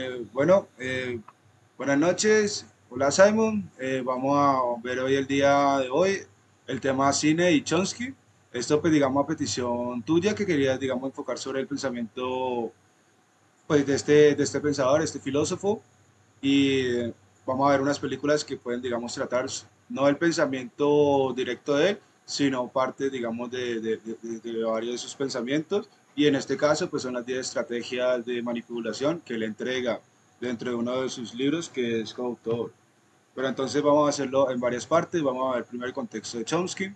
Eh, bueno, eh, buenas noches. Hola Simon. Eh, vamos a ver hoy el día de hoy el tema cine y Chomsky. Esto pues digamos a petición tuya que querías digamos enfocar sobre el pensamiento pues de este, de este pensador, este filósofo y vamos a ver unas películas que pueden digamos tratar no el pensamiento directo de él, sino parte digamos de, varios de sus pensamientos y en este caso pues son las 10 estrategias de manipulación que le entrega dentro de uno de sus libros que es coautor. Pero entonces vamos a hacerlo en varias partes, vamos a ver primero el contexto de Chomsky,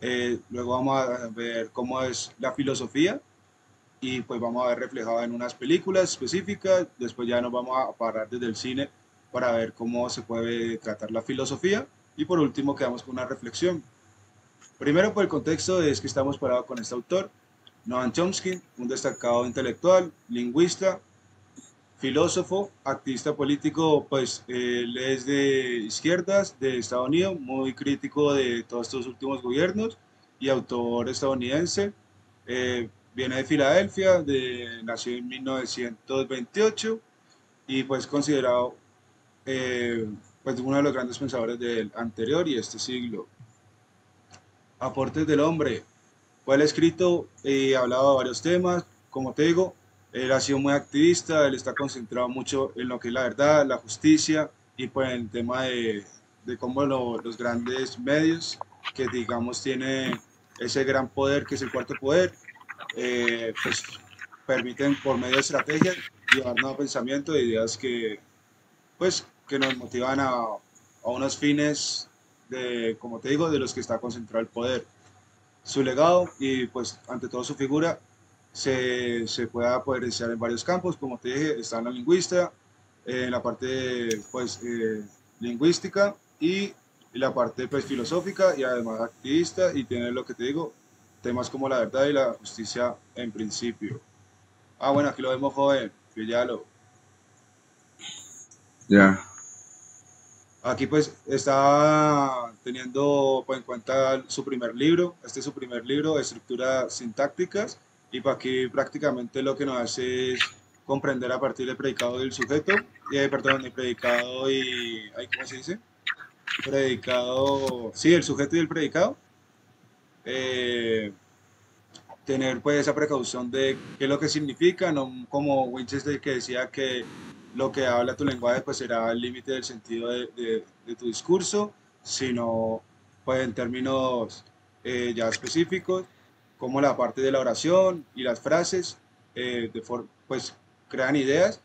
eh, luego vamos a ver cómo es la filosofía y pues vamos a ver reflejado en unas películas específicas, después ya nos vamos a parar desde el cine para ver cómo se puede tratar la filosofía y por último quedamos con una reflexión. Primero por el contexto es que estamos parados con este autor, Noam Chomsky, un destacado intelectual, lingüista, filósofo, activista político, pues él es de izquierdas de Estados Unidos, muy crítico de todos estos últimos gobiernos y autor estadounidense. Eh, viene de Filadelfia, de, nació en 1928 y pues considerado eh, pues uno de los grandes pensadores del anterior y este siglo. Aportes del hombre, él ha escrito y hablado de varios temas, como te digo, él ha sido muy activista, él está concentrado mucho en lo que es la verdad, la justicia y pues el tema de, de cómo lo, los grandes medios que digamos tienen ese gran poder que es el cuarto poder, eh, pues permiten por medio de estrategias llevarnos a pensamiento de ideas que pues que nos motivan a, a unos fines de, como te digo, de los que está concentrado el poder su legado y pues ante todo su figura se, se pueda poder iniciar en varios campos, como te dije, está en la lingüista, en la parte pues eh, lingüística y, y, la parte pues filosófica y además activista y tiene lo que te digo, temas como la verdad y la justicia en principio. Ah, bueno, aquí lo vemos joven, que ya lo... Ya. Aquí pues está teniendo pues, en cuenta su primer libro, este es su primer libro, Estructuras Sintácticas, y aquí prácticamente lo que nos hace es comprender a partir del predicado del sujeto, eh, perdón, el predicado y, ¿cómo se dice? Predicado, sí, el sujeto y el predicado. Eh, tener pues esa precaución de qué es lo que significa, no como Winchester que decía que lo que habla tu lenguaje pues será el límite del sentido de, tu discurso, sino pues en términos eh, ya específicos, como la parte de la oración y las frases, eh, pues crean ideas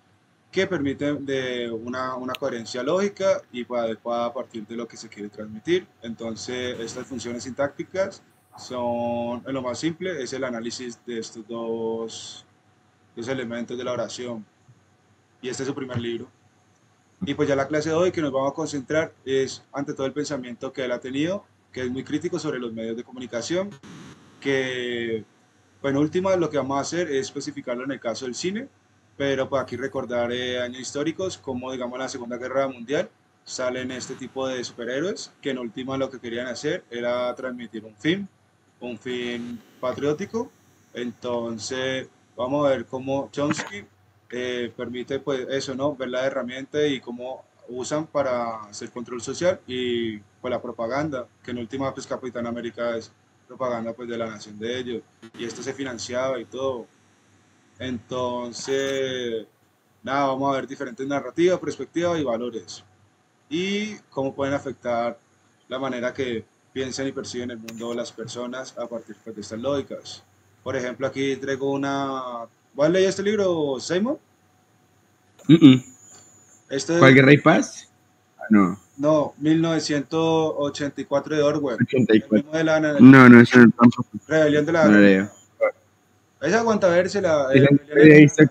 que permiten de una, una coherencia lógica y pues, adecuada a partir de lo que se quiere transmitir. Entonces, estas funciones sintácticas son, en lo más simple, es el análisis de estos dos, dos elementos de la oración y este es su primer libro. Y pues ya la clase de hoy que nos vamos a concentrar es ante todo el pensamiento que él ha tenido, que es muy crítico sobre los medios de comunicación, que pues en última lo que vamos a hacer es especificarlo en el caso del cine, pero pues aquí recordar eh, años históricos como digamos la Segunda Guerra Mundial salen este tipo de superhéroes que en última lo que querían hacer era transmitir un film, un film patriótico, entonces vamos a ver cómo Chomsky eh, permite pues eso, ¿no? Ver la herramienta y cómo usan para hacer control social y pues la propaganda, que en última pues Capitán América es propaganda pues de la nación de ellos y esto se financiaba y todo. Entonces, nada, vamos a ver diferentes narrativas, perspectivas y valores y cómo pueden afectar la manera que piensan y perciben el mundo las personas a partir pues, de estas lógicas. Por ejemplo, aquí traigo una ¿Cuál leí este libro, Simon? Mm -mm. Este ¿Cuál Guerra y Paz? No. No, 1984 de Orwell. 84. De la, no, no, eso no tampoco. Rebelión de la... No leo. Esa aguanta verse la...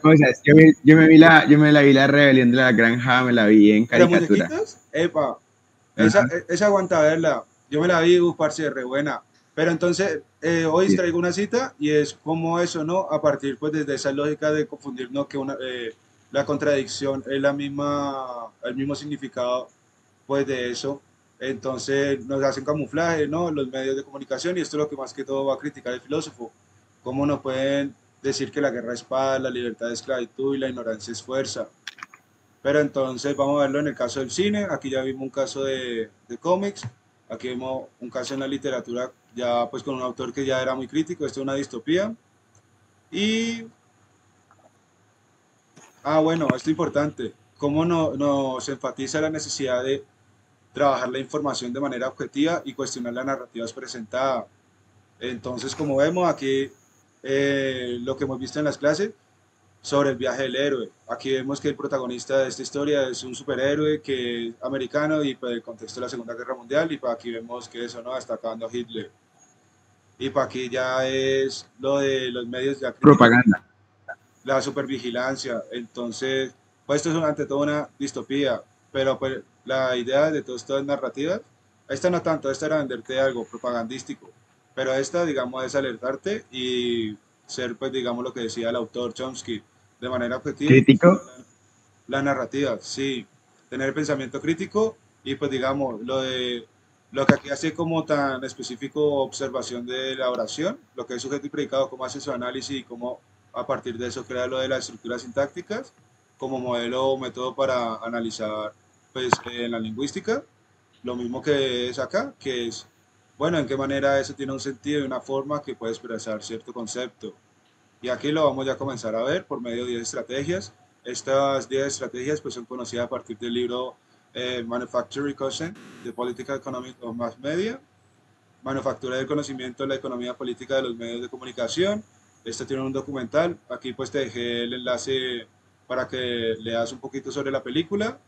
Cosas. Yo me, yo me vi la, yo me la vi la Rebelión de la Granja, me la vi en caricatura. Epa, esa, esa aguanta verla. Yo me la vi, uf, parce, re buena. Pero entonces, eh, hoy sí. traigo una cita y es como eso, ¿no? A partir pues desde esa lógica de confundir, ¿no? Que una, eh, la contradicción es la misma, el mismo significado pues de eso. Entonces nos hacen camuflaje, ¿no? Los medios de comunicación y esto es lo que más que todo va a criticar el filósofo. ¿Cómo nos pueden decir que la guerra es paz, la libertad es esclavitud y la ignorancia es fuerza? Pero entonces vamos a verlo en el caso del cine. Aquí ya vimos un caso de, de cómics. Aquí vemos un caso en la literatura ya pues con un autor que ya era muy crítico. Esto es una distopía. Y... Ah, bueno, esto es importante. ¿Cómo no, nos enfatiza la necesidad de trabajar la información de manera objetiva y cuestionar las narrativas presentadas? Entonces, como vemos aquí, eh, lo que hemos visto en las clases, sobre el viaje del héroe. Aquí vemos que el protagonista de esta historia es un superhéroe que es americano y para el contexto de la Segunda Guerra Mundial y para aquí vemos que eso no está acabando Hitler. Y para aquí ya es lo de los medios de propaganda. La supervigilancia. Entonces, pues esto es ante todo una distopía, pero pues la idea de todas estas narrativas, esta no tanto, esta era venderte algo propagandístico, pero esta, digamos, es alertarte y ser, pues, digamos, lo que decía el autor Chomsky, de manera objetiva. ¿Crítico? La, narrativa, sí. Tener pensamiento crítico y, pues, digamos, lo de lo que aquí hace como tan específico observación de la oración, lo que es sujeto y predicado, cómo hace su análisis y cómo a partir de eso crea lo de las estructuras sintácticas como modelo o método para analizar pues, en la lingüística. Lo mismo que es acá, que es bueno, en qué manera eso tiene un sentido y una forma que puede expresar cierto concepto. Y aquí lo vamos ya a comenzar a ver por medio de 10 estrategias. Estas 10 estrategias pues, son conocidas a partir del libro eh, Manufacturing Consent, de Political Economic of Mass Media, Manufactura del Conocimiento de la Economía Política de los Medios de Comunicación. Esto tiene un documental. Aquí pues te dejé el enlace para que leas un poquito sobre la película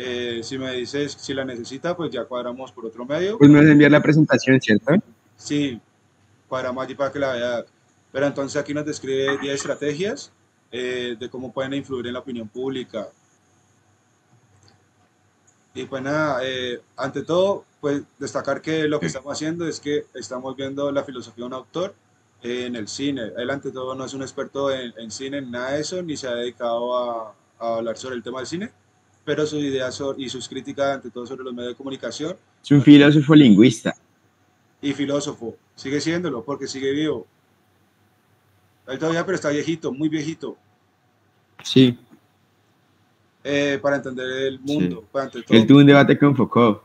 eh, si me dices si la necesita, pues ya cuadramos por otro medio. Pues me enviar la presentación, ¿cierto? Sí, cuadramos allí para que la vea. Pero entonces aquí nos describe 10 estrategias eh, de cómo pueden influir en la opinión pública. Y pues nada, eh, ante todo, pues destacar que lo que estamos haciendo es que estamos viendo la filosofía de un autor en el cine. Él ante todo no es un experto en, cine, en nada de eso, ni se ha dedicado a, a hablar sobre el tema del cine, pero sus ideas y sus críticas ante todo sobre los medios de comunicación. Es un filósofo lingüista. Y filósofo, sigue siéndolo porque sigue vivo. Él todavía, pero está viejito, muy viejito. Sí. Eh, para entender el mundo. Él tuvo un debate con Foucault.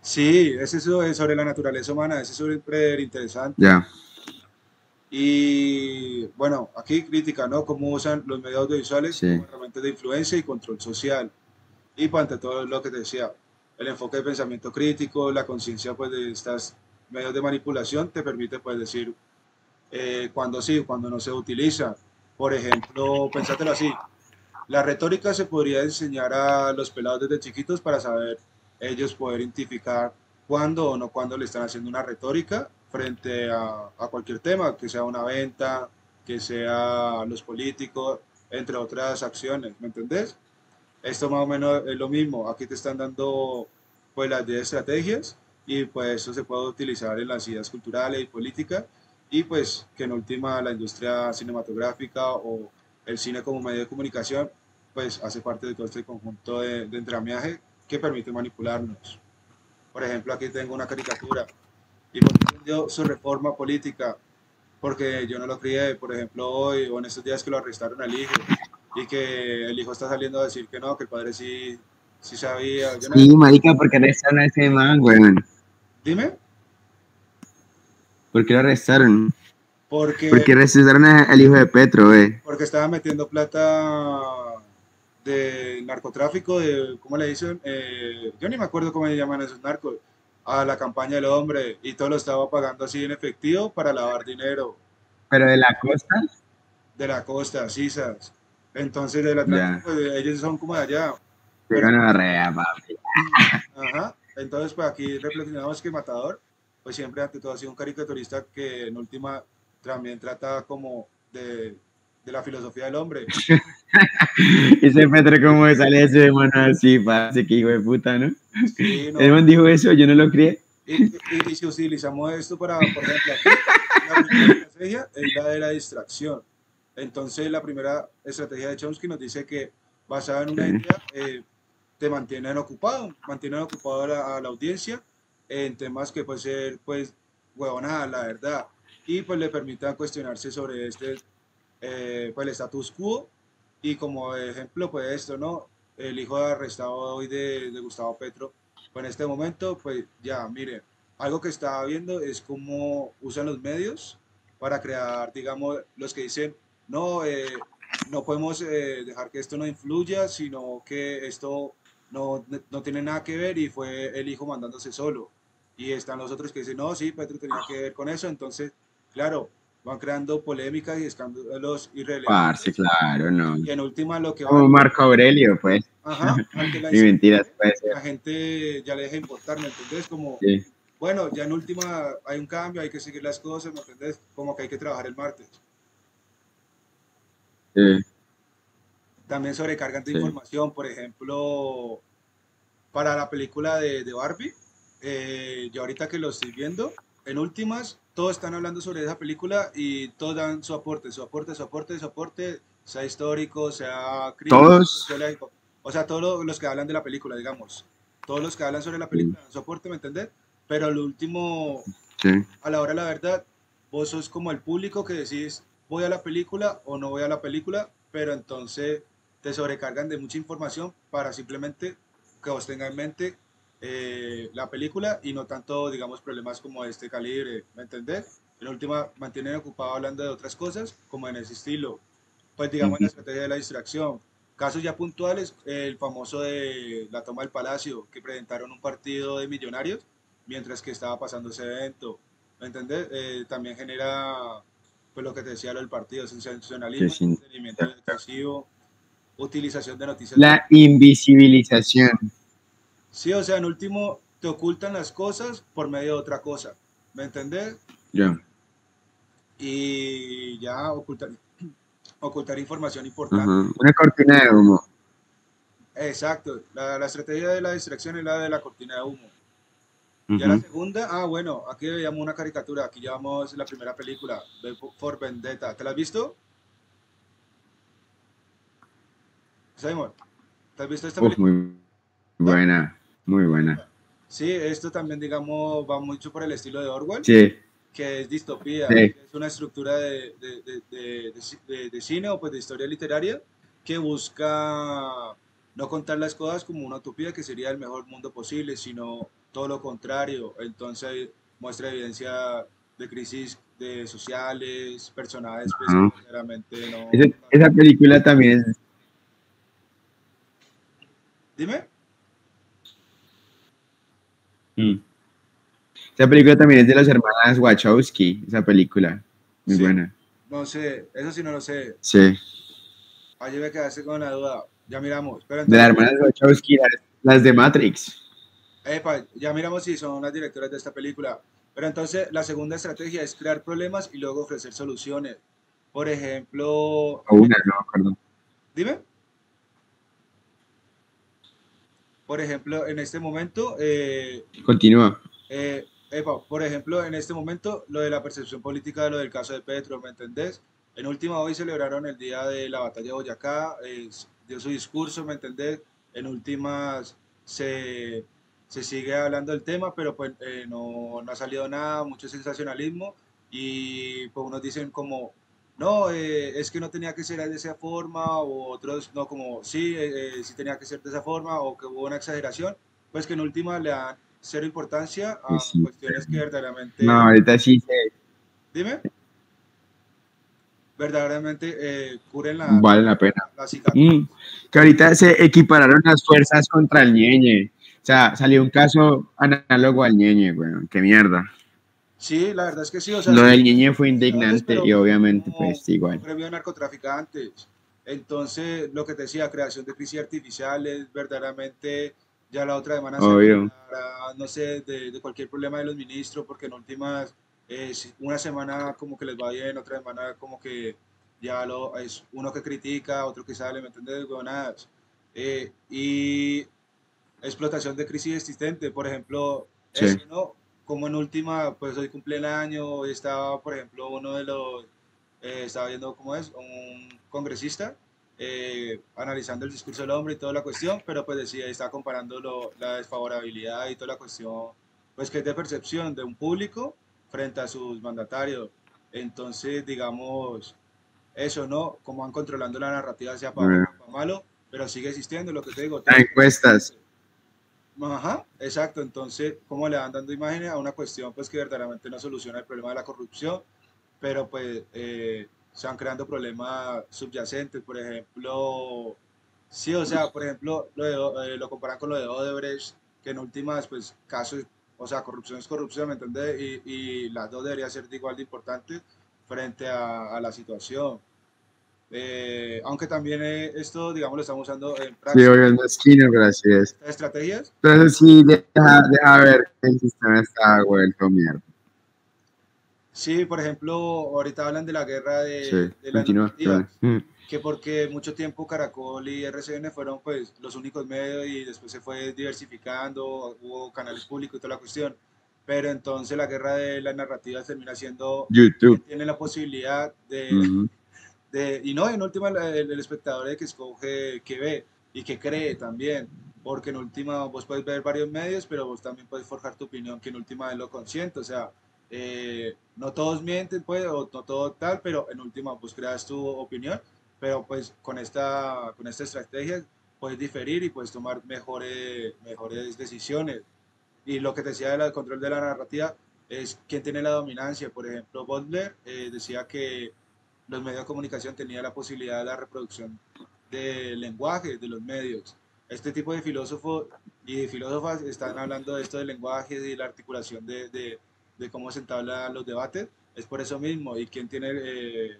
Sí, ese es sobre la naturaleza humana, ese es súper interesante. Ya. Y bueno, aquí crítica, ¿no? Cómo usan los medios audiovisuales como herramientas de influencia y control social. Y pues ante todo lo que te decía, el enfoque de pensamiento crítico, la conciencia pues de estos medios de manipulación te permite pues decir eh, cuando sí, cuando no se utiliza. Por ejemplo, pensátelo así, la retórica se podría enseñar a los pelados desde chiquitos para saber ellos poder identificar cuándo o no cuándo le están haciendo una retórica frente a, a cualquier tema, que sea una venta, que sea los políticos, entre otras acciones, ¿me entendés? Esto más o menos es lo mismo. Aquí te están dando pues las 10 estrategias y pues eso se puede utilizar en las ideas culturales y políticas y pues que en última la industria cinematográfica o el cine como medio de comunicación pues hace parte de todo este conjunto de, de entramiaje que permite manipularnos. Por ejemplo, aquí tengo una caricatura y por su reforma política porque yo no lo crié, por ejemplo, hoy o en estos días que lo arrestaron al hijo y que el hijo está saliendo a decir que no, que el padre sí, sí sabía. sí, marica, porque arrestaron a ese man, weón. Dime. ¿Por qué lo arrestaron? Porque, porque arrestaron al hijo de Petro, güey. Porque estaba metiendo plata de narcotráfico, de, ¿cómo le dicen? Eh, yo ni me acuerdo cómo le llaman esos narcos, a la campaña del hombre, y todo lo estaba pagando así en efectivo para lavar dinero. ¿Pero de la costa? De la costa, sisas. Entonces, de la pues, ellos son como de allá. Pero no rea, papi. Ajá. Entonces, pues aquí reflexionamos que Matador, pues siempre ante todo ha sido un caricaturista que en última también trata como de, de la filosofía del hombre. Ese Petro como sale ese mano así, parece que hijo de puta, ¿no? Sí, no. ¿El dijo eso? Yo no lo creí. Y, y, si utilizamos esto para, por ejemplo, aquí, la primera estrategia es la de la distracción. Entonces, la primera estrategia de Chomsky nos dice que basada en una idea, eh, te mantienen ocupado, mantienen ocupado a la, a la, audiencia en temas que pueden ser, pues, huevonadas, la verdad, y pues le permitan cuestionarse sobre este, eh, pues, el status quo, y como ejemplo, pues esto, ¿no? el hijo arrestado hoy de, de Gustavo Petro, pues en este momento, pues ya, mire, algo que estaba viendo es cómo usan los medios para crear, digamos, los que dicen, no, eh, no podemos eh, dejar que esto no influya, sino que esto no, no, tiene nada que ver y fue el hijo mandándose solo. Y están los otros que dicen, no, sí, Petro tenía que ver con eso. Entonces, claro, van creando polémicas y escándalos irrelevantes. claro, no. Y en última lo que... Como Marco Aurelio, pues. Ajá, la, y mentiras, pues. La gente ya le deja importar, ¿me entendés? Como, bueno, ya en última hay un cambio, hay que seguir las cosas, ¿me entendés? Como que hay que trabajar el martes. Sí. También sobrecargan de información, por ejemplo, para la película de, de Barbie, eh, yo ahorita que lo estoy viendo, en últimas, todos están hablando sobre esa película y todos dan su aporte, su aporte, su aporte, su aporte, sea histórico, sea crítico, todos. o sea, todos los que hablan de la película, digamos, todos los que hablan sobre la película dan su aporte, ¿me entendés? Pero al último, a la hora de la verdad, vos sos como el público que decís, voy a la película o no voy a la película, pero entonces te sobrecargan de mucha información para simplemente que vos tengas en mente eh, la película y no tanto, digamos, problemas como este calibre, ¿me entendés? En última, mantienen ocupado hablando de otras cosas, como en ese estilo. Pues, digamos, en la estrategia de la distracción. Casos ya puntuales, el famoso de la toma del Palacio, que presentaron un partido de millonarios mientras que estaba pasando ese evento. ¿Me entendés? Eh, también genera, pues lo que te decía lo del partido, sensacionalismo, entretenimiento excesivo, utilización de noticias. La invisibilización. Sí, o sea, en último, te ocultan las cosas por medio de otra cosa. ¿Me entendés? Ya. Y ya ocultar, ocultar información importante. Una cortina de humo. Exacto. La, la, estrategia de la distracción es la de la cortina de humo. Ya la segunda, ah, bueno, aquí veíamos una caricatura. Aquí llevamos la primera película, For Vendetta. ¿Te la has visto? Simon, ¿te has visto esta película? muy buena. Muy buena. Sí, esto también, digamos, va mucho por el estilo de Orwell. Sí. Que es distopía, es una estructura de, de, de, cine o pues de historia literaria que busca no contar las cosas como una utopía que sería el mejor mundo posible, sino todo lo contrario. Entonces muestra evidencia de crisis de sociales, personajes, pues, no. Esa, esa película también es... Dime. Mm. Esa película también es de las hermanas Wachowski, esa película. Muy buena. No sé, eso sí no lo sé. Sí. Allí me quedaste con la duda. Ya miramos. de las hermanas Wachowski, las, de Matrix. Epa, ya miramos si son las directoras de esta película. Pero entonces la segunda estrategia es crear problemas y luego ofrecer soluciones. Por ejemplo... Una, no, perdón. Dime. Por ejemplo, en este momento... Eh, Continúa. Eh, por ejemplo, en este momento, lo de la percepción política de lo del caso de Petro, ¿me entendés? En última, hoy celebraron el día de la batalla de Boyacá, dio su discurso, ¿me entendés? En últimas, se, se sigue hablando del tema, pero pues eh, no, no, ha salido nada, mucho sensacionalismo, y pues unos dicen como, no, eh, es que no tenía que ser de esa forma, o otros no, como sí, eh, eh, sí tenía que ser de esa forma, o que hubo una exageración, pues que en última le dan cero importancia a cuestiones que verdaderamente... No, ahorita sí se... Dime. Verdaderamente eh, curen la... Vale la pena. Mm, que ahorita se equipararon las fuerzas contra el ñeñe. O sea, salió un caso análogo al ñeñe, bueno, qué mierda. Sí, la verdad es que sí. Lo del niño fue indignante y obviamente pues igual. Premio narcotraficantes. Entonces, lo que te decía, creación de crisis artificiales, verdaderamente ya la otra semana Obvio. no sé, de, cualquier problema de los ministros, porque en últimas, es una semana como que les va bien, otra semana como que ya lo, es uno que critica, otro que sale, ¿me entiendes? Eh, y explotación de crisis existente, por ejemplo, sí. ¿no? Como en última, pues hoy cumple el año, estaba, por ejemplo, uno de los, eh, estaba viendo cómo es, un congresista, eh, analizando el discurso del hombre y toda la cuestión, pero pues decía, está comparando lo, la desfavorabilidad y toda la cuestión, pues que es de percepción de un público frente a sus mandatarios. Entonces, digamos, eso, ¿no? Cómo van controlando la narrativa hacia para, para malo pero sigue existiendo, lo que te digo. Las encuestas. Ajá, exacto. Entonces, ¿cómo le van dando imágenes a una cuestión pues que verdaderamente no soluciona el problema de la corrupción? Pero pues eh, se van creando problemas subyacentes, por ejemplo, sí, o sea, por ejemplo, lo, eh, lo comparan con lo de Odebrecht, que en últimas, pues, casos, o sea, corrupción es corrupción, ¿me entiendes? Y, y las dos deberían ser igual de importantes frente a la situación. Eh, aunque también eh, esto, digamos, lo estamos usando en práctica. Sí, obvio, en la esquina, pero así es. ¿Estrategias? Entonces sí, deja, deja ver que el sistema está vuelto mierda. Sí, por ejemplo, ahorita hablan de la guerra de, Sí, de la continúa. narrativa, Mm. que porque mucho tiempo Caracol y RCN fueron pues los únicos medios y después se fue diversificando, hubo canales públicos y toda la cuestión, pero entonces la guerra de las narrativas termina siendo que YouTube. tiene la posibilidad de, Ujú. De- y no, en última el, el espectador es el que escoge que ve y que cree también, porque en última vos puedes ver varios medios, pero vos también puedes forjar tu opinión, que en última es lo consciente, o sea, eh, no todos mienten, pues, o no todo tal, pero en última vos creas tu opinión, pero pues con esta, con esta estrategia puedes diferir y puedes tomar mejores, mejores decisiones. Y lo que te decía del control de la narrativa es quién tiene la dominancia. Por ejemplo, Butler eh, decía que los medios de comunicación tenían la posibilidad de la reproducción del lenguaje de los medios. Este tipo de filósofos y filósofas están hablando de esto del lenguaje y la articulación de, de, de cómo se entablan los debates. Es por eso mismo. Y quien tiene eh,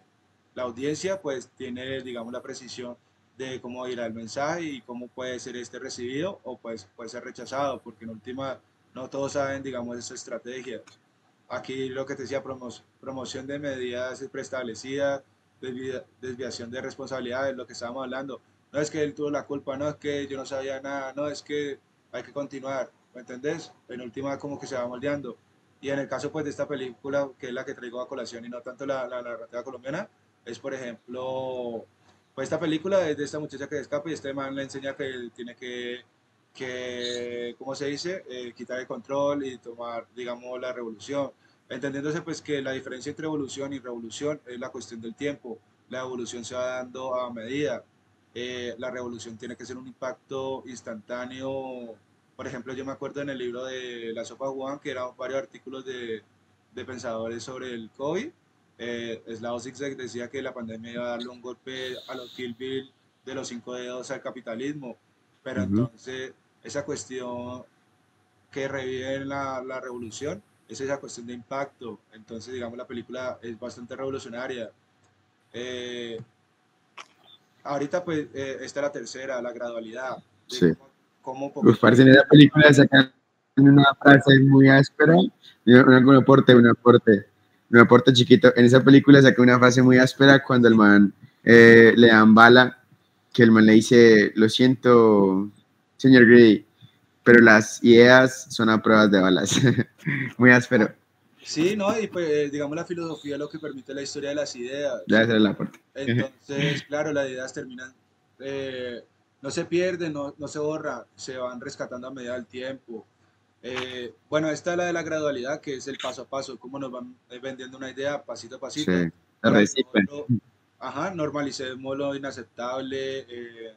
la audiencia, pues tiene, digamos, la precisión de cómo irá el mensaje y cómo puede ser este recibido o pues, puede ser rechazado, porque en última no todos saben, digamos, esa estrategia. Aquí lo que te decía, promo- promoción de medidas preestablecidas, desvia- desviación de responsabilidades, lo que estábamos hablando. No es que él tuvo la culpa, no es que yo no sabía nada, no es que hay que continuar, ¿me entendés? En última como que se va moldeando. Y en el caso pues de esta película, que es la que traigo a colación y no tanto la, la narrativa colombiana, es por ejemplo, pues esta película es de esta muchacha que escapa y este man le enseña que tiene que, que ¿cómo se dice? Eh, quitar el control y tomar, digamos, la revolución. Entendiéndose pues que la diferencia entre evolución y revolución es la cuestión del tiempo. La evolución se va dando a medida. Eh, la revolución tiene que ser un impacto instantáneo. Por ejemplo, yo me acuerdo en el libro de La Sopa Juan, que eran varios artículos de, de pensadores sobre el COVID. Eh, Slavoj Zizek decía que la pandemia iba a darle un golpe a los Kill Bill de los cinco dedos al capitalismo. Pero Ujú. entonces, esa cuestión que revive la, la revolución es esa cuestión de impacto. Entonces, digamos, la película es bastante revolucionaria. Eh, ahorita, pues, eh, está la tercera, la gradualidad. Sí. cómo- cómo Uf, parce, en esa película sacan una frase muy áspera, un aporte, un aporte, un aporte chiquito. En esa película saca una frase muy áspera cuando el man eh, le dan bala, que el man le dice, lo siento, señor Grady, pero las ideas son a pruebas de balas. muy áspero. Sí, ¿no? Y pues, eh, digamos, la filosofía es lo que permite la historia de las ideas. Ya ese era el aporte. Entonces, claro, las ideas terminan, eh, no se pierden, no, no se borran, se van rescatando a medida del tiempo. Eh, bueno, esta es la de la gradualidad, que es el paso a paso, cómo nos van eh, vendiendo una idea pasito a Sí, pasito. la. Normalicémoslo- Ajá, normalicemos lo inaceptable. eh,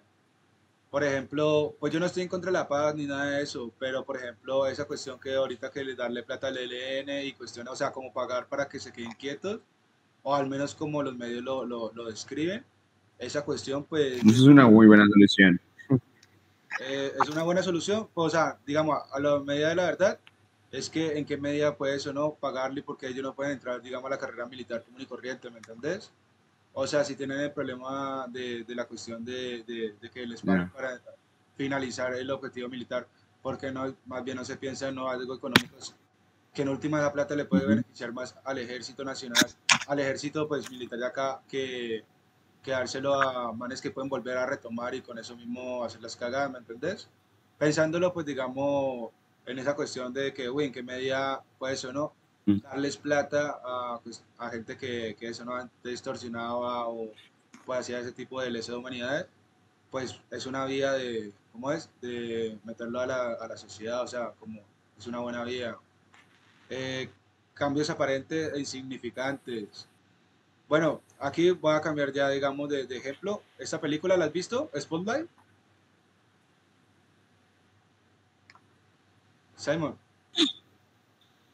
por ejemplo, pues yo no estoy en contra de la paz ni nada de eso, pero por ejemplo, esa cuestión que ahorita que les darle plata al ELN y cuestiones, o sea, como pagar para que se queden quietos, o al menos como los medios lo, lo, lo describen, esa cuestión pues Eso es una muy buena solución. eh, es una buena solución. O sea, digamos, a la medida de la verdad, es que en qué medida puedes o no pagarle porque ellos no pueden entrar, digamos, a la carrera militar común y corriente, ¿me entendés? O sea, si tienen el problema de, de la cuestión de, de, de que les paguen para finalizar el objetivo militar, porque no, más bien no se piensa en algo económico, que en última la plata le puede beneficiar más al ejército nacional, al ejército pues militar de acá, que, que dárselo a manes que pueden volver a retomar y con eso mismo hacer las cagadas, ¿me entendés? Pensándolo pues digamos en esa cuestión de que, uy, en qué medida puede eso no darles plata a, pues, a gente que, que, eso no distorsionaba o pues, hacía ese tipo de lesa de humanidades, pues es una vía de, ¿cómo es? De meterlo a la, a la sociedad, o sea, como es una buena vía. Eh, cambios aparentes e insignificantes. Bueno, aquí voy a cambiar ya, digamos, de, de ejemplo. ¿Esta película la has visto? ¿Spotlight? Simon.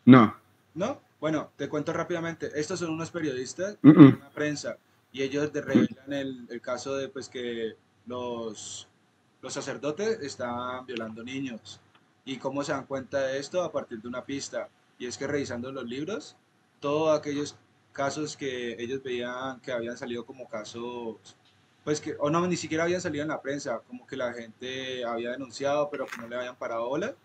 No. ¿No? Bueno, te cuento rápidamente. Estos son unos periodistas de mm. una prensa y ellos revelan el, el caso de pues que los, los sacerdotes estaban violando niños. ¿Y cómo se dan cuenta de esto? A partir de una pista. Y es que revisando los libros, todos aquellos casos que ellos veían que habían salido como casos, pues que, o no, ni siquiera habían salido en la prensa, como que la gente había denunciado, pero que no le habían parado bola,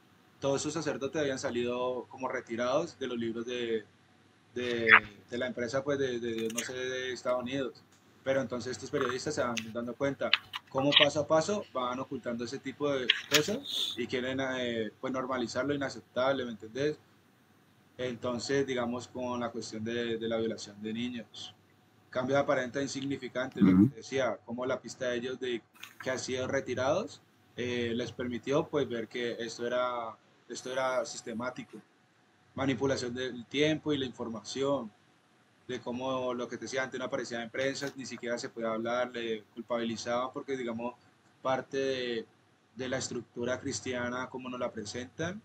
todos esos sacerdotes habían salido como retirados de los libros de, de, de la empresa, pues de, de, no sé, de Estados Unidos. Pero entonces estos periodistas se van dando cuenta cómo paso a paso van ocultando ese tipo de cosas y quieren eh, pues normalizarlo inaceptable, ¿me entendés? Entonces, digamos, con la cuestión de, de la violación de niños. Cambio aparente insignificante, lo que decía, como la pista de ellos de que han sido retirados eh, les permitió pues ver que esto era, esto era sistemático. Manipulación del tiempo y la información, de cómo lo que te decía antes no aparecía en prensa, ni siquiera se podía hablar, le culpabilizaban porque, digamos, parte de, la estructura cristiana como nos la presentan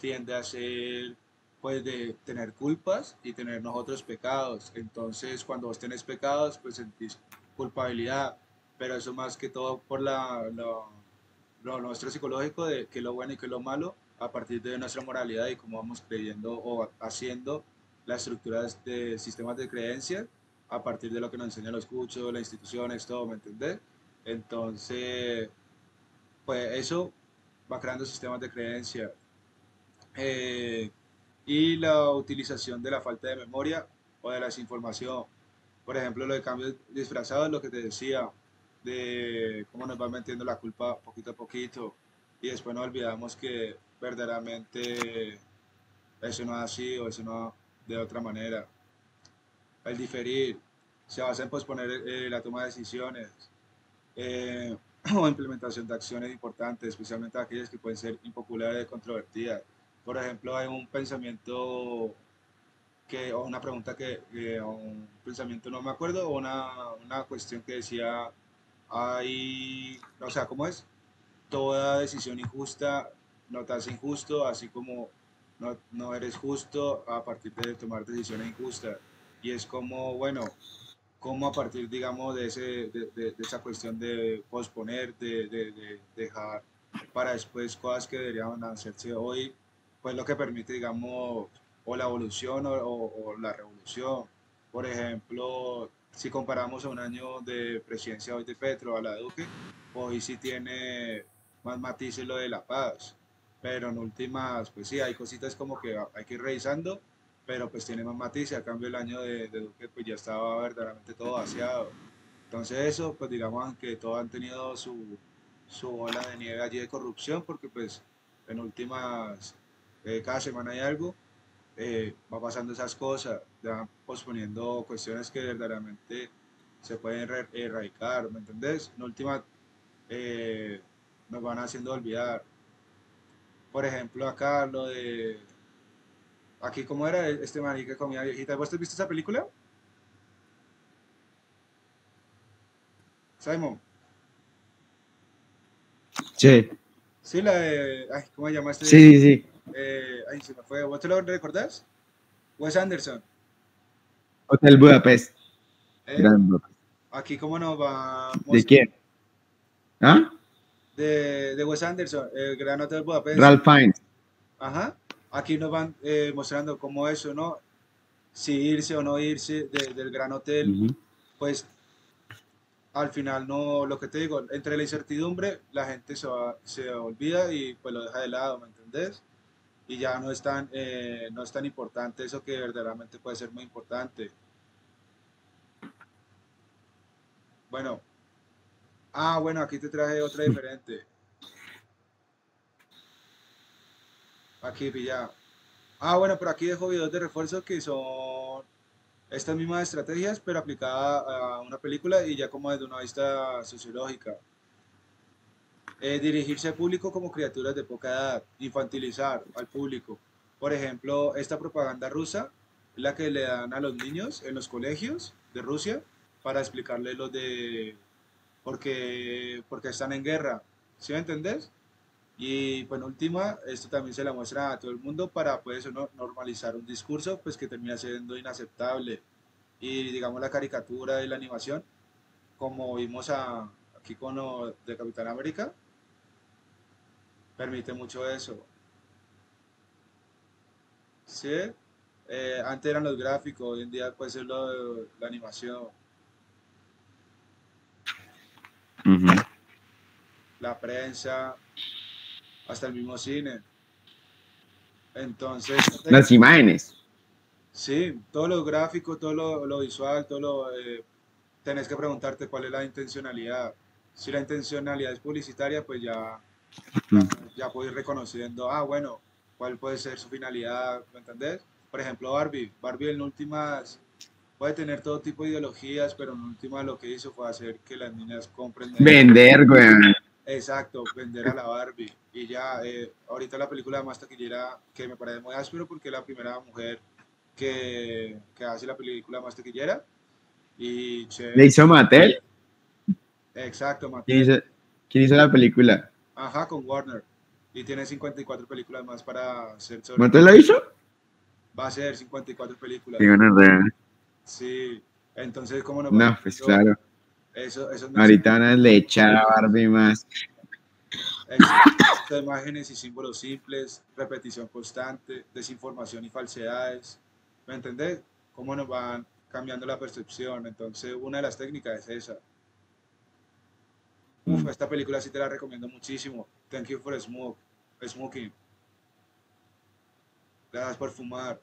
tiende a ser pues de tener culpas y tener nosotros pecados. Entonces, cuando vos tenés pecados, pues sentís culpabilidad, pero eso más que todo por la, lo, nuestro psicológico de qué lo bueno y qué es lo malo a partir de nuestra moralidad y cómo vamos creyendo o haciendo las estructuras de sistemas de creencias a partir de lo que nos enseñan los cursos, las instituciones, todo, ¿me entendés? Entonces, pues eso va creando sistemas de creencia. Eh, y la utilización de la falta de memoria o de la desinformación. Por ejemplo, lo de cambios disfrazados, lo que te decía, de cómo nos va metiendo la culpa poquito a poquito y después nos olvidamos que verdaderamente eso no es así o eso no de otra manera. El diferir se basa en posponer eh, la toma de decisiones eh, o implementación de acciones importantes, especialmente aquellas que pueden ser impopulares y controvertidas. Por ejemplo, hay un pensamiento que, o una pregunta que, un pensamiento, no me acuerdo, o una, una cuestión que decía, hay, o sea, ¿cómo es? Toda decisión injusta no te injusto, así como no, no eres justo a partir de tomar decisiones injustas. Y es como, bueno, como a partir, digamos, de, ese, de, de, esa cuestión de posponer, de, de, dejar para después cosas que deberían hacerse hoy, pues lo que permite, digamos, o la evolución o, o, la revolución. Por ejemplo, si comparamos a un año de presidencia hoy de Petro a la Duque, hoy sí tiene más matices lo de la paz, pero en últimas, pues sí, hay cositas como que hay que ir revisando, pero pues tiene más matices, a cambio el año de, Duque pues ya estaba verdaderamente todo vaciado. Entonces eso, pues digamos que todos han tenido su, su de nieve allí de corrupción, porque pues en últimas, eh, cada semana hay algo, eh, va pasando esas cosas, ya posponiendo cuestiones que verdaderamente se pueden erradicar, ¿me entendés? En última, eh, nos van haciendo olvidar. Por ejemplo, acá lo de... Aquí, ¿cómo era este maní que comía viejita? ¿Vos te viste esa película? Simon. Sí. Sí, la de... Ay, ¿Cómo se llama este? Sí, sí, sí. Eh, ay, se me fue. ¿Vos te lo recordás? Wes Anderson. Hotel Budapest. Eh, Gran Budapest. aquí, ¿cómo nos va? ¿De quién? ¿Ah? De, de Wes Anderson, el Gran Hotel Budapest. Ralph Fiennes. Ajá. Aquí nos van eh, mostrando cómo eso, ¿no? Si irse o no irse de, del Gran Hotel, Uh -huh. pues al final no, lo que te digo, entre la incertidumbre, la gente se, va, se olvida y pues lo deja de lado, ¿me entendés? Y ya no es, tan, eh, no es tan importante eso que verdaderamente puede ser muy importante. Bueno, ah, bueno, aquí te traje otra diferente. Aquí pilla. Ah, bueno, pero aquí dejo videos de refuerzo que son estas mismas estrategias, pero aplicada a una película y ya como desde una vista sociológica. Eh, dirigirse al público como criaturas de poca edad, infantilizar al público. Por ejemplo, esta propaganda rusa es la que le dan a los niños en los colegios de Rusia para explicarles lo de por qué, por qué están en guerra. ¿Sí me entendés? Y última, esto también se la muestra a todo el mundo para pues normalizar un discurso pues que termina siendo inaceptable. Y digamos la caricatura y la animación, como vimos aquí con de Capitán América, permite mucho eso. Sí, eh, antes eran los gráficos, hoy en día puede ser lo de la animación. La prensa, hasta el mismo cine. Entonces... Las imágenes. Sí, todo lo gráfico, todo lo, visual, todo lo... Eh, tenés que preguntarte cuál es la intencionalidad. Si la intencionalidad es publicitaria, pues ya, ya, puedo ir reconociendo, ah, bueno, cuál puede ser su finalidad, ¿me entendés? Por ejemplo, Barbie. Barbie en últimas puede tener todo tipo de ideologías, pero en últimas lo que hizo fue hacer que las niñas compren. Vender, güey. Exacto, vender a la Barbie. Y ya, eh, ahorita la película más taquillera, que me parece muy áspero porque es la primera mujer que, que hace la película más taquillera. Y ¿Le hizo Mattel? Exacto, Mattel. ¿Quién hizo, la película? Ajá, con Warner. Y tiene 54 películas más para hacer sobre... ¿Mattel la hizo? Va a ser 54 películas. Sí, entonces, ¿cómo no? No, pues claro. Eso, eso Ahorita van a le echar a Barbie más. imágenes y símbolos simples, repetición constante, desinformación y falsedades. ¿Me entendés? ¿Cómo nos van cambiando la percepción? Entonces, una de las técnicas es esa. Uf, mm. esta película sí te la recomiendo muchísimo. Thank you for smoke, smoking. Gracias por fumar.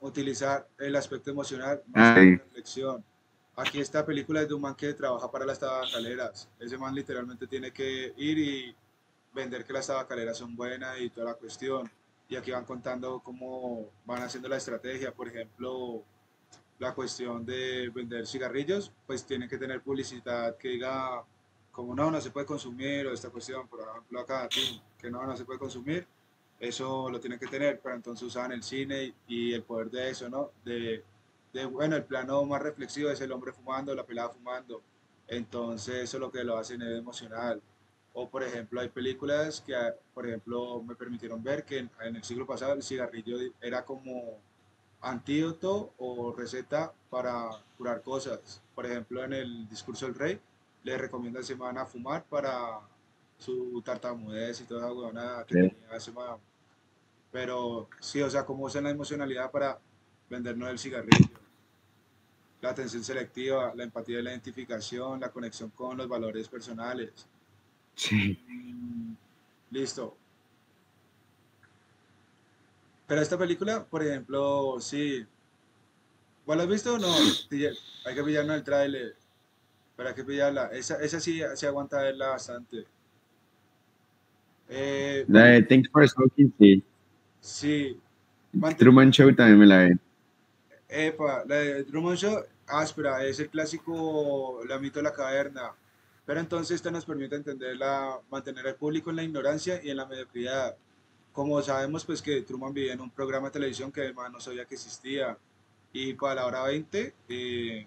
utilizar el aspecto emocional más reflexión Aquí esta película es de un man que trabaja para las tabacaleras. Ese man literalmente tiene que ir y vender que las tabacaleras son buenas y toda la cuestión. Y aquí van contando cómo van haciendo la estrategia. Por ejemplo, la cuestión de vender cigarrillos, pues tiene que tener publicidad que diga como no, no se puede consumir, o esta cuestión, por ejemplo acá, que no, no se puede consumir, eso lo tienen que tener, pero entonces usan el cine y el poder de eso, ¿no? De de, bueno, el plano más reflexivo es el hombre fumando, la pelada fumando. Entonces eso es lo que lo hace es emocional. O por ejemplo, hay películas que, por ejemplo, me permitieron ver que en, el siglo pasado el cigarrillo era como antídoto o receta para curar cosas. Por ejemplo, en el discurso del rey le recomienda a semana fumar para su tartamudez y toda esa huevona que tenía ese Pero sí, o sea, cómo usan la emocionalidad para vendernos el cigarrillo la atención selectiva, la empatía y la identificación, la conexión con los valores personales. Sí. Mm, listo. Pero esta película, por ejemplo, sí. ¿Vos la has visto o no? Hay que pillarnos el trailer. Pero hay que pillarla. Esa, esa sí se aguanta verla bastante. Eh, la de Thanks for Smoking, sí. Sí. Truman Show también me la ve. Epa, la de Truman Show, áspera, es el clásico La mito de la caverna. Pero entonces esta nos permite entender la, mantener al público en la ignorancia y en la mediocridad. Como sabemos, pues que Truman vivía en un programa de televisión que además no sabía que existía. Y para la hora 20, eh,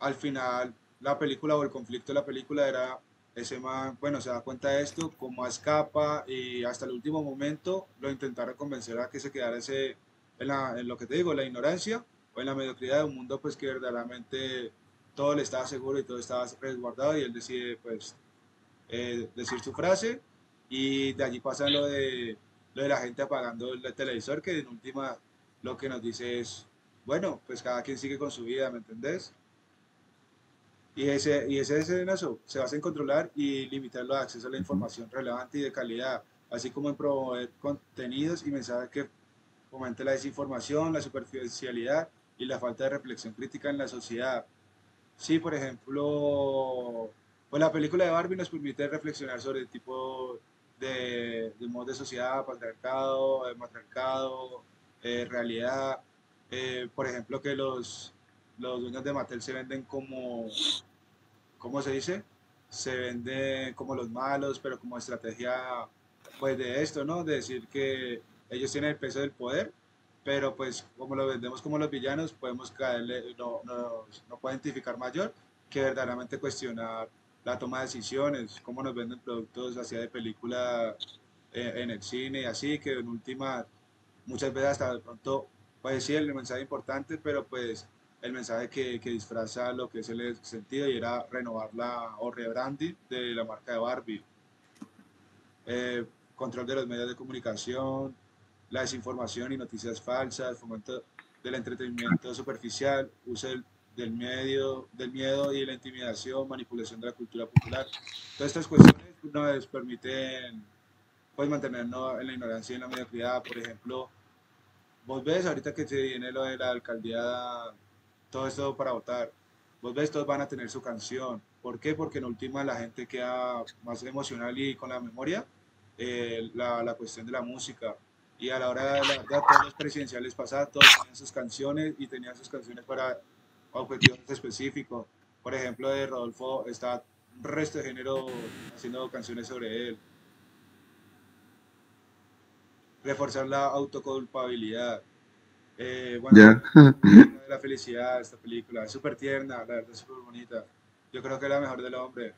al final, la película o el conflicto de la película era ese man, bueno, se da cuenta de esto, como escapa y hasta el último momento lo intentaron convencer a que se quedara ese en, lo que te digo, la ignorancia o en la mediocridad de un mundo pues que verdaderamente todo le estaba seguro y todo estaba resguardado y él decide pues eh, decir su frase y de allí pasa lo de, lo de la gente apagando el televisor que en última lo que nos dice es, bueno, pues cada quien sigue con su vida, ¿me entendés? Y ese, y ese eso se basa en controlar y limitar los accesos a la información relevante y de calidad, así como en promover contenidos y mensajes que fomente la desinformación, la superficialidad y la falta de reflexión crítica en la sociedad. Sí, por ejemplo, pues la película de Barbie nos permite reflexionar sobre el tipo de, de modo de sociedad, patriarcado, matriarcado, eh, realidad. Eh, por ejemplo, que los, los dueños de Mattel se venden como, ¿cómo se dice? Se venden como los malos, pero como estrategia pues de esto, ¿no? De decir que ellos tienen el peso del poder, pero pues como lo vendemos como los villanos, podemos caerle, no, no, no puedo identificar mayor que verdaderamente cuestionar la toma de decisiones, cómo nos venden productos hacia de película eh, en el cine así, que en última, muchas veces hasta de pronto puede decir el mensaje importante, pero pues el mensaje que, que, disfraza lo que es el sentido y era renovar la o rebranding de la marca de Barbie. Eh, control de los medios de comunicación, la desinformación y noticias falsas, fomento del entretenimiento superficial, uso del, medio, del miedo y la intimidación, manipulación de la cultura popular. Todas estas cuestiones nos permiten pues, mantenernos en la ignorancia y en la mediocridad. Por ejemplo, vos ves ahorita que se viene lo de la alcaldía, todo esto para votar, vos ves, todos van a tener su canción. ¿Por qué? Porque en última la gente queda más emocional y con la memoria, eh, la, la cuestión de la música y a la hora de la verdad, todos los presidenciales pasados, todos tenían sus canciones y tenían sus canciones para objetivos específicos. Por ejemplo, de Rodolfo está un resto de género haciendo canciones sobre él. Reforzar la autoculpabilidad. Eh, bueno, la felicidad, esta película, es súper tierna, la verdad es súper bonita. Yo creo que es la mejor del hombre,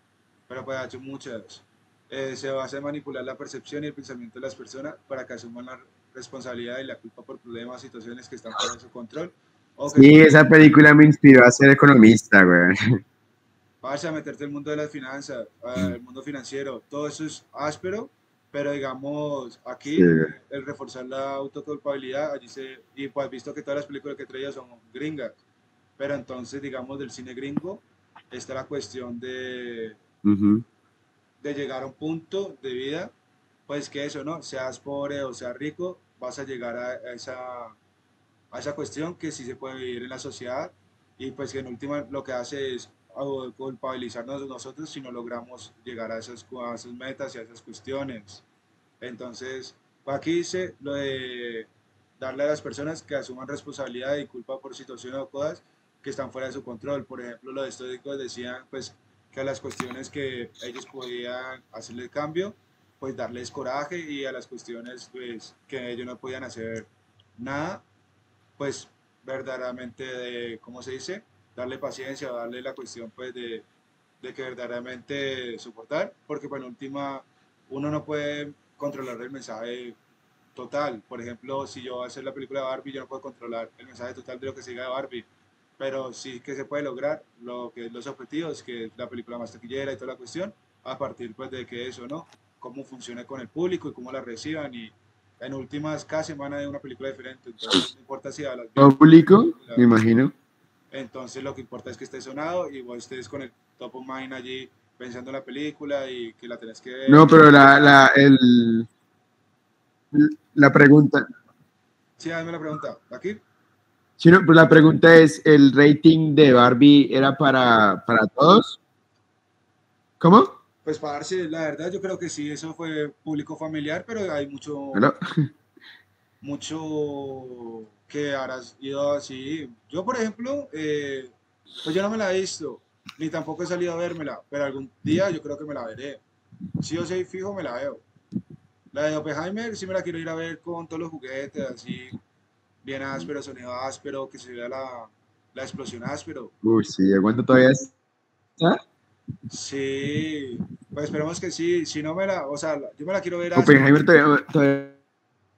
pero pues ha hecho muchas. Eh, se basa en manipular la percepción y el pensamiento de las personas para que asuman la responsabilidad y la culpa por problemas, situaciones que están fuera de su control. sí, esa película me inspiró a ser economista, güey. Vas a meterte el mundo de las finanzas, el mundo financiero, todo eso es áspero, pero digamos, aquí el reforzar la autoculpabilidad, allí se, y pues visto que todas las películas que traía son gringas, pero entonces, digamos, del cine gringo está la cuestión de de llegar a un punto de vida, pues que eso, ¿no? Seas pobre o seas rico, vas a llegar a, esa, a esa cuestión que sí se puede vivir en la sociedad y pues que en última lo que hace es culpabilizarnos nosotros si no logramos llegar a esas, a esas metas y a esas cuestiones. Entonces, aquí dice lo de darle a las personas que asuman responsabilidad y culpa por situaciones o cosas que están fuera de su control. Por ejemplo, los estoicos decían, pues, a las cuestiones que ellos podían hacerle cambio, pues darles coraje y a las cuestiones pues, que ellos no podían hacer nada, pues verdaderamente, de, ¿cómo se dice? Darle paciencia, darle la cuestión pues de, de que verdaderamente soportar, porque en última uno no puede controlar el mensaje total. Por ejemplo, si yo voy a hacer la película de Barbie, yo no puedo controlar el mensaje total de lo que siga de Barbie pero sí que se puede lograr lo que los objetivos, que es la película más taquillera y toda la cuestión, a partir pues de que eso, ¿no? Cómo funciona con el público y cómo la reciban y en últimas cada semana de una película diferente, entonces no importa si a las... público? Me imagino. Entonces lo que importa es que esté sonado y vos estés con el top of mind allí pensando en la película y que la tenés que. No, pero la, la, el, la pregunta... Sí, hazme la pregunta. ¿Aquí? Sí, no, pero la pregunta es, ¿el rating de Barbie era para, para todos? ¿Cómo? Pues para darse, la verdad yo creo que sí, eso fue público familiar, pero hay mucho, mucho que habrás ido así. Yo, por ejemplo, eh, pues yo no me la he visto, ni tampoco he salido a vérmela, pero algún día yo creo que me la veré. Si yo soy fijo, me la veo. La de Oppenheimer sí me la quiero ir a ver con todos los juguetes, así, bien áspero, sonido áspero, que se vea la, la explosión áspero. Uy, sí, ¿aguanta todavía está? Sí, pues esperemos que sí. Si no me la, o sea, yo me la quiero ver. Oppenheimer todavía, todavía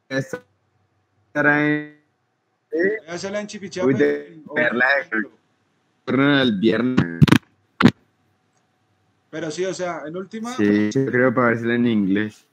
estará en. Voy a hacerla en Chipichapa. Verla el viernes. Pero sí, o sea, en última. Sí, yo creo para verla en inglés.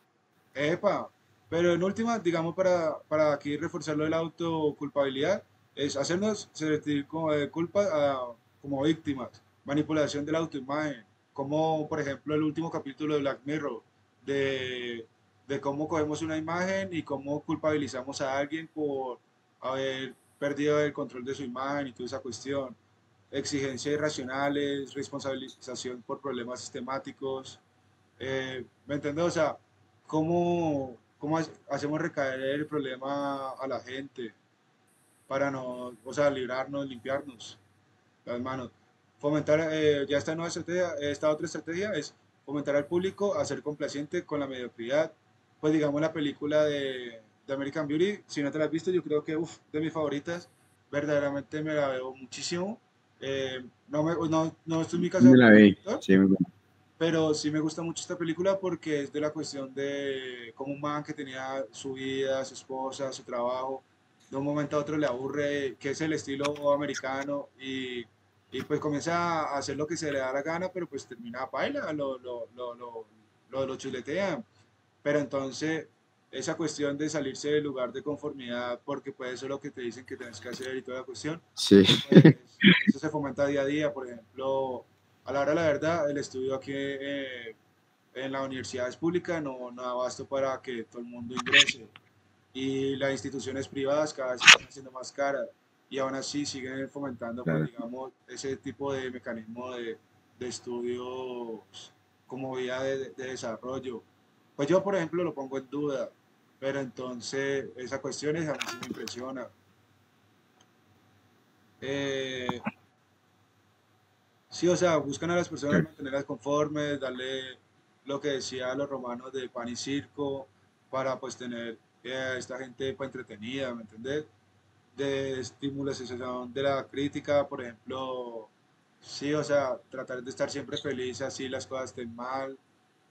Epa, pero en última, digamos, para, para aquí reforzarlo de la autoculpabilidad, es hacernos sentir como de culpa como víctimas, manipulación de la autoimagen, como por ejemplo el último capítulo de Black Mirror, de, de cómo cogemos una imagen y cómo culpabilizamos a alguien por haber perdido el control de su imagen y toda esa cuestión. Exigencias irracionales, responsabilización por problemas sistemáticos. Eh, ¿Me entiendes? O sea, cómo cómo hacemos recaer el problema a la gente para no, o sea, librarnos, limpiarnos las manos. Fomentar, eh, ya esta nueva estrategia, esta otra estrategia es fomentar al público a ser complaciente con la mediocridad. Pues digamos la película de, de American Beauty, si no te la has visto, yo creo que uf, de mis favoritas, verdaderamente me la veo muchísimo. Eh, no, me, no, no estoy en mi casa. Me la vi, sí, pero sí me gusta mucho esta película porque es de la cuestión de cómo un man que tenía su vida, su esposa, su trabajo, de un momento a otro le aburre, que es el estilo americano, y, y pues comienza a hacer lo que se le da la gana, pero pues termina a baila, lo, lo, lo, lo, lo, lo chuletea. Pero entonces esa cuestión de salirse del lugar de conformidad, porque pues eso es lo que te dicen que tienes que hacer y toda la cuestión, Sí, pues, eso se fomenta día a día, por ejemplo, a la hora de la verdad, el estudio aquí eh, en las universidades públicas no, no da abasto para que todo el mundo ingrese y las instituciones privadas cada vez están haciendo más caras y aún así siguen fomentando, pues, digamos, ese tipo de mecanismo de, de estudios como vía de, de desarrollo. Pues yo, por ejemplo, lo pongo en duda, pero entonces esa cuestión es, a mí sí me impresiona. Eh, sí, o sea, buscan a las personas mantenerlas conformes, darle lo que decía los romanos de pan y circo, para pues tener eh, a esta gente pues, entretenida, ¿me entendés? De estimulación de la crítica, por ejemplo, sí, o sea, tratar de estar siempre feliz así las cosas estén mal.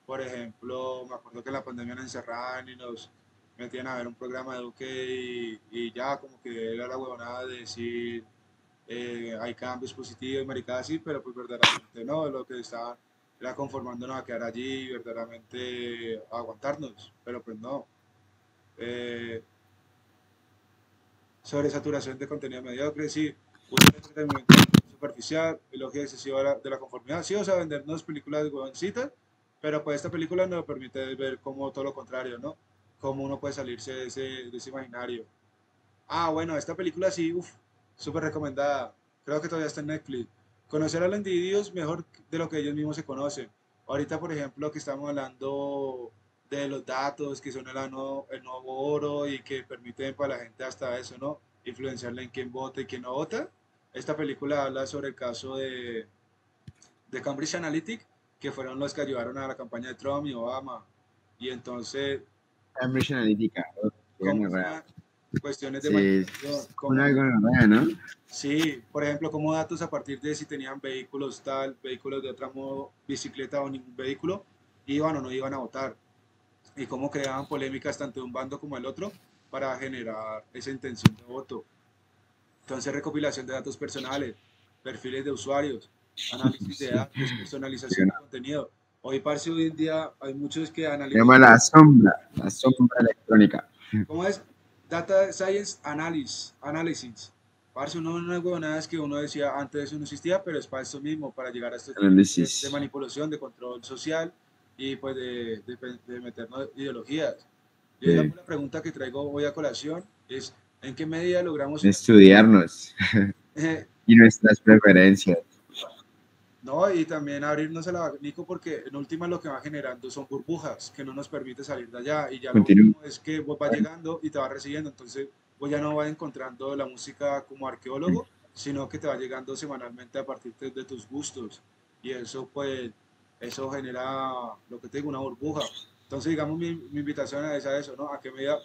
Por ejemplo, me acuerdo que en la pandemia nos encerraban y nos metían a ver un programa de Duque y, y ya como que era la huevonada de decir eh, hay cambios positivos y maricadas así, pero pues verdaderamente no, lo que estaban era conformándonos a quedar allí y verdaderamente aguantarnos, pero pues no. Eh, sobresaturación de contenido mediocre, sí, un superficial, elogio excesivo de la, conformidad, sí, o sea, vendernos películas de pero pues esta película nos permite ver como todo lo contrario, ¿no? Cómo uno puede salirse de ese, de ese imaginario. Ah, bueno, esta película sí, uff, súper recomendada. Creo que todavía está en Netflix. Conocer a los individuos mejor de lo que ellos mismos se conocen. Ahorita, por ejemplo, que estamos hablando de los datos, que son el, ano- el nuevo oro y que permiten para la gente hasta eso, ¿no? Influenciarle en quién vota y quién no vota. Esta película habla sobre el caso de, de Cambridge Analytica, que fueron los que ayudaron a la campaña de Trump y Obama. Y entonces, Cambridge Analytica. gonorrea. Cuestiones de Sí, cómo gonorrea, ¿no? Sí, por ejemplo, como datos a partir de si tenían vehículos tal, vehículos de otro modo, bicicleta o ningún vehículo, iban o no iban a votar. Y cómo creaban polémicas tanto de un bando como del otro para generar esa intención de voto. Entonces, recopilación de datos personales, perfiles de usuarios, análisis de datos, personalización de contenido. Hoy, parce, hoy en día hay muchos que Se analizan, llama la sombra, la sombra electrónica. ¿cómo es? Data Science Analysis. Analysis. Parce, uno no es huevonadas que uno decía antes eso no existía, pero es para esto mismo, para llegar a estos niveles de, de Análisis. manipulación, de control social y pues de, de, de meternos ideologías. Yo Sí. la la pregunta que traigo hoy a colación es, ¿en qué medida logramos... Estudiarnos Eh, y nuestras preferencias. No, y también abrirnos al abanico porque en última lo que va generando son burbujas que no nos permite salir de allá y ya lo Continúo. último es que vos va llegando y te va recibiendo, entonces vos ya no vas encontrando la música como arqueólogo, sino que te va llegando semanalmente a partir de, de tus gustos y eso pues, eso genera lo que te digo, una burbuja. Entonces digamos mi, mi invitación es a eso, ¿no? A que medida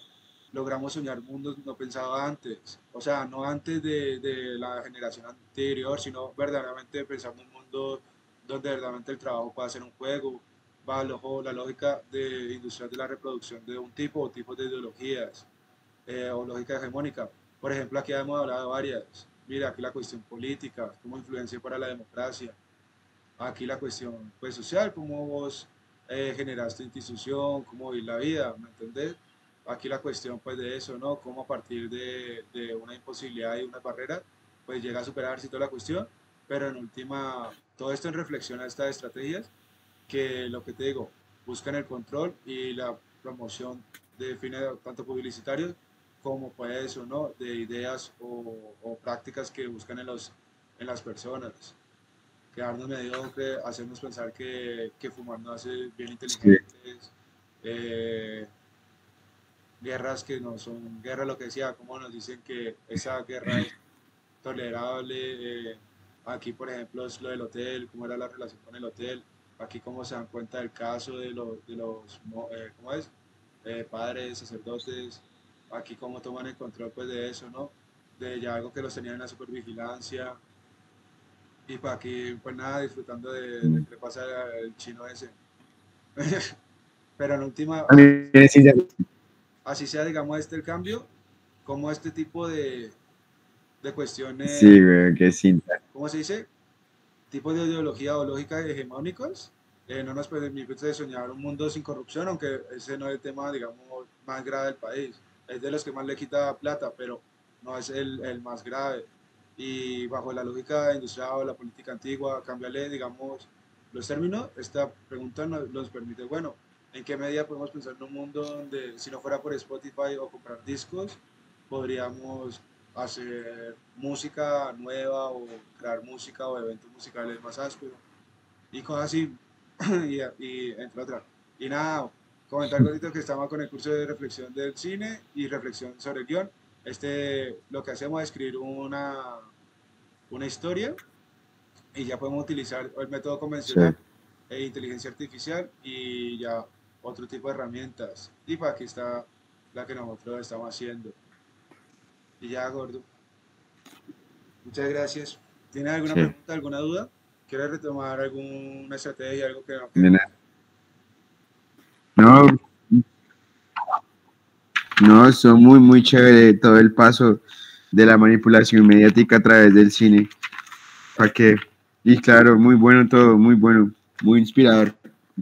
logramos soñar mundos no pensados antes, o sea, no antes de, de la generación anterior, sino verdaderamente pensando un mundo donde verdaderamente el trabajo pueda ser un juego, bajo la lógica de industrial de la reproducción de un tipo o tipos de ideologías eh, o lógica hegemónica. Por ejemplo, aquí hemos hablado de varias. Mira, aquí la cuestión política, cómo influencia para la democracia. Aquí la cuestión pues, social, cómo vos eh, generaste institución, cómo vivís la vida, ¿me entendés? Aquí la cuestión pues de eso, ¿no? Cómo a partir de, de una imposibilidad y una barrera, pues llega a superarse toda la cuestión, pero en última, todo esto en reflexión a estas estrategias que lo que te digo, buscan el control y la promoción de fines tanto publicitarios como pues eso, ¿no? De ideas o, o prácticas que buscan en, los, en las personas. Quedarnos mediocre, hacernos pensar que, que fumar no hace bien inteligentes, eh, guerras que no son guerras, lo que decía, como nos dicen que esa guerra es tolerable. eh, aquí, por ejemplo, es lo del hotel, cómo era la relación con el hotel. Aquí, cómo se dan cuenta del caso de, los de los, eh, ¿cómo es? Eh, padres, sacerdotes. Aquí, cómo toman el control pues, de eso, ¿no? De ya algo que los tenían en la supervigilancia. Y para aquí, pues nada, disfrutando de, de qué pasa el chino ese. Pero en última, así sea, digamos, este el cambio, como este tipo de, de cuestiones. Sí, güey, qué cinta. ¿Cómo se dice? Tipos de ideología o lógica hegemónicos eh, no nos permite soñar un mundo sin corrupción, aunque ese no es el tema, digamos, más grave del país. Es de los que más le quita plata, pero no es el, el más grave. Y bajo la lógica industrial o la política antigua, cambiarle, digamos, los términos, esta pregunta nos, nos permite, bueno, ¿en qué medida podemos pensar en un mundo donde si no fuera por Spotify o comprar discos, podríamos hacer música nueva o crear música o eventos musicales más ásperos y cosas así y, y, entre otras. Y nada, comentar que estamos con el curso de reflexión del cine y reflexión sobre el guion. Este, lo que hacemos es escribir una, una historia y ya podemos utilizar el método convencional e inteligencia artificial y ya otro tipo de herramientas. Y para aquí está la que nosotros estamos haciendo. Y ya, gordo. Muchas gracias. ¿Tiene alguna pregunta, alguna duda? ¿Quieres retomar alguna estrategia, algo que no? No, no, son muy, muy chévere todo el paso de la manipulación mediática a través del cine. ¿Para qué? Y claro, muy bueno todo, muy bueno, muy inspirador.